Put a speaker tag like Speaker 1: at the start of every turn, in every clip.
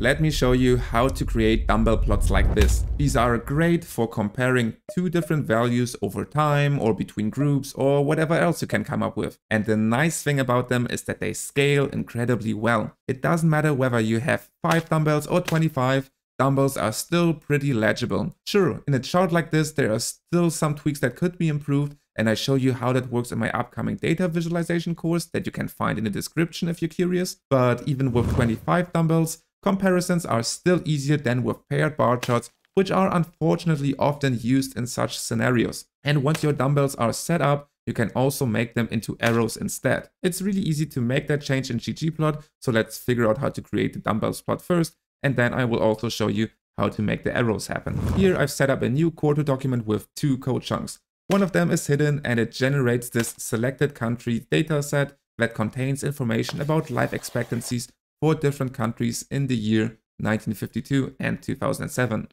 Speaker 1: let me show you how to create dumbbell plots like this. These are great for comparing two different values over time or between groups or whatever else you can come up with. And the nice thing about them is that they scale incredibly well. It doesn't matter whether you have 5 dumbbells or 25, dumbbells are still pretty legible. Sure, in a chart like this there are still some tweaks that could be improved and I show you how that works in my upcoming data visualization course that you can find in the description if you're curious. But even with 25 dumbbells, comparisons are still easier than with paired bar charts, which are unfortunately often used in such scenarios. And once your dumbbells are set up, you can also make them into arrows instead. It's really easy to make that change in ggplot, so let's figure out how to create the dumbbells plot first, and then I will also show you how to make the arrows happen. Here I've set up a new Quarto document with two code chunks. One of them is hidden and it generates this selected country dataset that contains information about life expectancies for different countries in the year 1952 and 2007.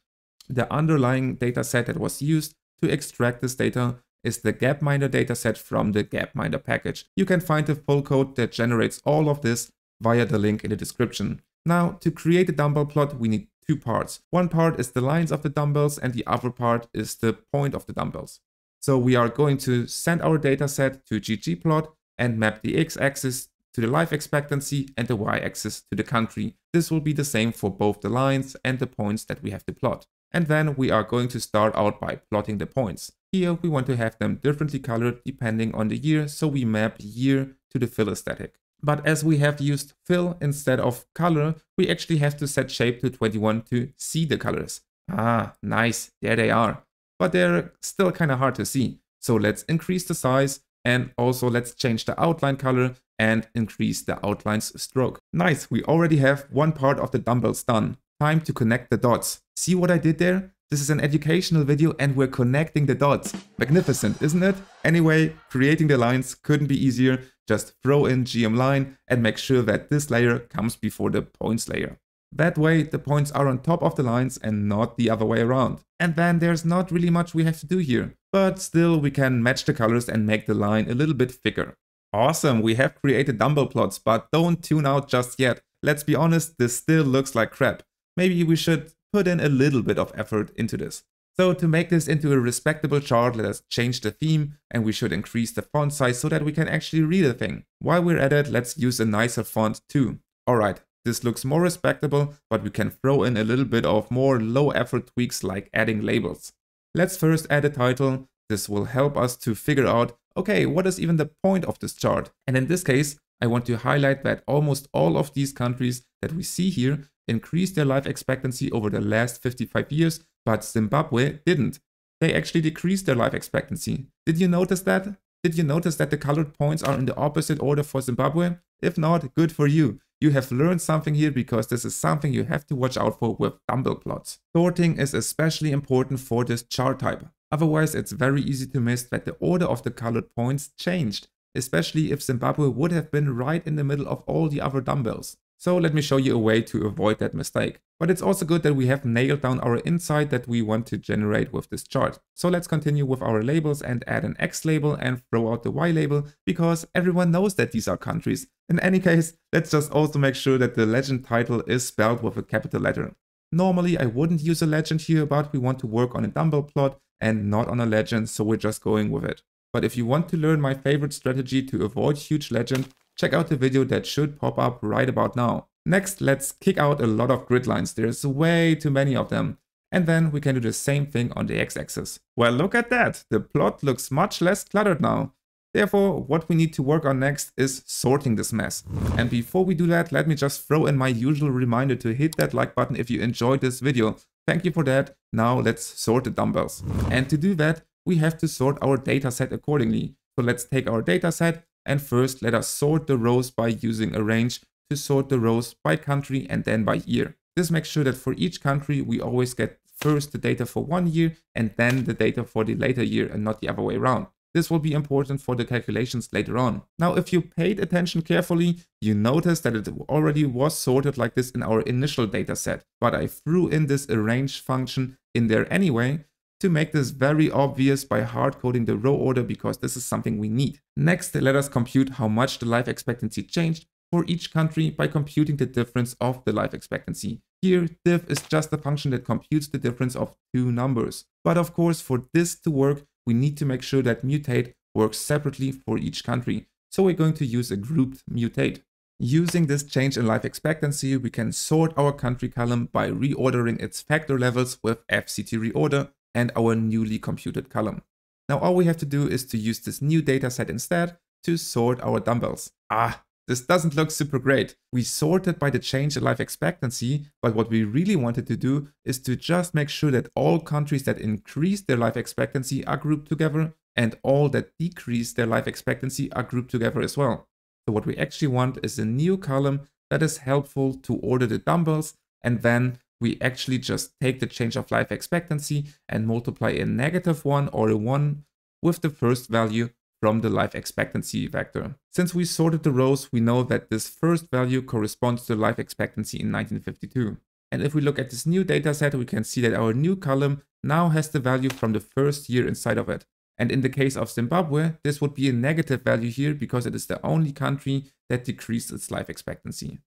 Speaker 1: The underlying dataset that was used to extract this data is the Gapminder dataset from the Gapminder package. You can find the full code that generates all of this via the link in the description. Now, to create a dumbbell plot, we need two parts. One part is the lines of the dumbbells and the other part is the point of the dumbbells. So we are going to send our dataset to ggplot and map the x-axis to the life expectancy and the y-axis to the country. This will be the same for both the lines and the points that we have to plot. And then we are going to start out by plotting the points. Here we want to have them differently colored depending on the year, so we map year to the fill aesthetic. But as we have used fill instead of color, we actually have to set shape to 21 to see the colors. Ah, nice, there they are. But they're still kind of hard to see. So let's increase the size and also let's change the outline color and increase the outlines stroke. Nice, we already have one part of the dumbbells done. Time to connect the dots. See what I did there? This is an educational video and we're connecting the dots. Magnificent, isn't it? Anyway, creating the lines couldn't be easier. Just throw in geom_line and make sure that this layer comes before the points layer. That way the points are on top of the lines and not the other way around. And then there's not really much we have to do here. But still we can match the colors and make the line a little bit thicker. Awesome, we have created dumbbell plots, but don't tune out just yet. Let's be honest, this still looks like crap. Maybe we should put in a little bit of effort into this. So to make this into a respectable chart, let us change the theme and we should increase the font size so that we can actually read the thing. While we're at it, let's use a nicer font too. Alright, this looks more respectable, but we can throw in a little bit of more low effort tweaks like adding labels. Let's first add a title. This will help us to figure out, okay, what is even the point of this chart? And in this case, I want to highlight that almost all of these countries that we see here increased their life expectancy over the last 55 years, but Zimbabwe didn't. They actually decreased their life expectancy. Did you notice that? Did you notice that the colored points are in the opposite order for Zimbabwe? If not, good for you. You have learned something here because this is something you have to watch out for with dumbbell plots. Sorting is especially important for this chart type. Otherwise, it's very easy to miss that the order of the colored points changed, especially if Zimbabwe would have been right in the middle of all the other dumbbells. So let me show you a way to avoid that mistake. But it's also good that we have nailed down our insight that we want to generate with this chart. So let's continue with our labels and add an X label and throw out the Y label because everyone knows that these are countries. In any case, let's just also make sure that the legend title is spelled with a capital letter. Normally I wouldn't use a legend here, but we want to work on a dumbbell plot and not on a legend, so we're just going with it. But if you want to learn my favorite strategy to avoid huge legend, check out the video that should pop up right about now. Next, let's kick out a lot of grid lines. There's way too many of them. And then we can do the same thing on the x-axis. Well, look at that. The plot looks much less cluttered now. Therefore, what we need to work on next is sorting this mess. And before we do that, let me just throw in my usual reminder to hit that like button if you enjoyed this video. Thank you for that. Now let's sort the dumbbells. And to do that, we have to sort our dataset accordingly. So let's take our dataset and first, let us sort the rows by using arrange to sort the rows by country and then by year. This makes sure that for each country, we always get first the data for one year and then the data for the later year and not the other way around. This will be important for the calculations later on. Now, if you paid attention carefully, you notice that it already was sorted like this in our initial dataset, but I threw in this arrange function in there anyway, to make this very obvious by hard coding the row order because this is something we need. Next, let us compute how much the life expectancy changed for each country by computing the difference of the life expectancy. Here, diff is just a function that computes the difference of two numbers. But of course, for this to work, we need to make sure that mutate works separately for each country. So we're going to use a grouped mutate. Using this change in life expectancy, we can sort our country column by reordering its factor levels with FCT reorder and our newly computed column. Now all we have to do is to use this new dataset instead to sort our dumbbells. Ah, this doesn't look super great. We sorted by the change in life expectancy, but what we really wanted to do is to just make sure that all countries that increase their life expectancy are grouped together and all that decrease their life expectancy are grouped together as well. So what we actually want is a new column that is helpful to order the dumbbells and then we actually just take the change of life expectancy and multiply a negative 1 or a 1 with the first value from the life expectancy vector. Since we sorted the rows, we know that this first value corresponds to life expectancy in 1952. And if we look at this new dataset, we can see that our new column now has the value from the first year inside of it. And in the case of Zimbabwe, this would be a negative value here because it is the only country that decreased its life expectancy.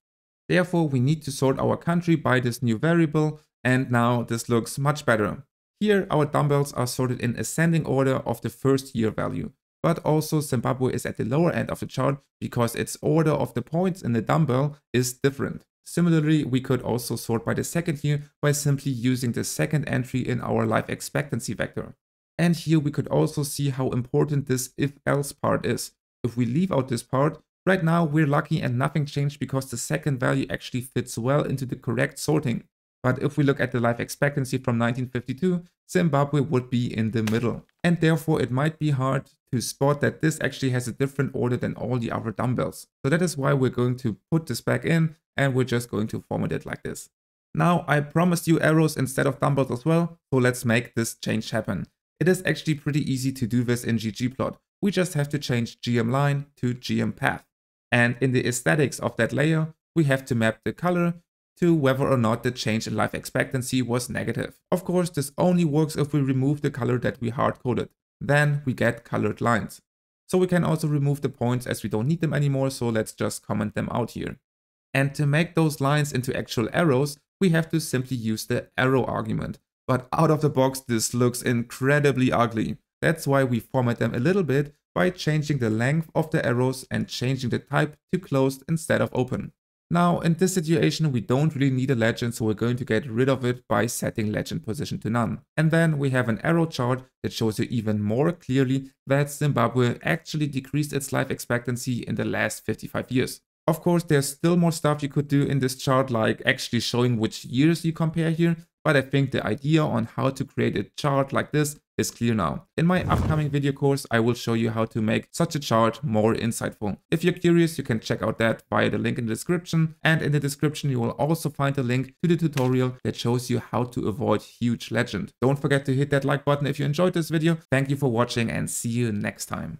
Speaker 1: Therefore, we need to sort our country by this new variable, and now this looks much better. Here, our dumbbells are sorted in ascending order of the first year value, but also Zimbabwe is at the lower end of the chart because its order of the points in the dumbbell is different. Similarly, we could also sort by the second year by simply using the second entry in our life expectancy vector. And here we could also see how important this if-else part is. If we leave out this part, right now we're lucky and nothing changed because the second value actually fits well into the correct sorting. But if we look at the life expectancy from 1952, Zimbabwe would be in the middle. And therefore it might be hard to spot that this actually has a different order than all the other dumbbells. So that is why we're going to put this back in and we're just going to format it like this. Now I promised you arrows instead of dumbbells as well, so let's make this change happen. It is actually pretty easy to do this in ggplot. We just have to change geom_line to geom_path. And in the aesthetics of that layer, we have to map the color to whether or not the change in life expectancy was negative. Of course, this only works if we remove the color that we hard-coded. Then we get colored lines. So we can also remove the points as we don't need them anymore, so let's just comment them out here. And to make those lines into actual arrows, we have to simply use the arrow argument. But out of the box, this looks incredibly ugly. That's why we format them a little bit by changing the length of the arrows and changing the type to closed instead of open. Now, in this situation, we don't really need a legend, so we're going to get rid of it by setting legend position to none. And then we have an arrow chart that shows you even more clearly that Zimbabwe actually decreased its life expectancy in the last 55 years. Of course, there's still more stuff you could do in this chart, like actually showing which years you compare here, but I think the idea on how to create a chart like this is clear now. In my upcoming video course, I will show you how to make such a chart more insightful. If you're curious, you can check out that via the link in the description. And in the description, you will also find a link to the tutorial that shows you how to avoid huge legend. Don't forget to hit that like button if you enjoyed this video. Thank you for watching and see you next time.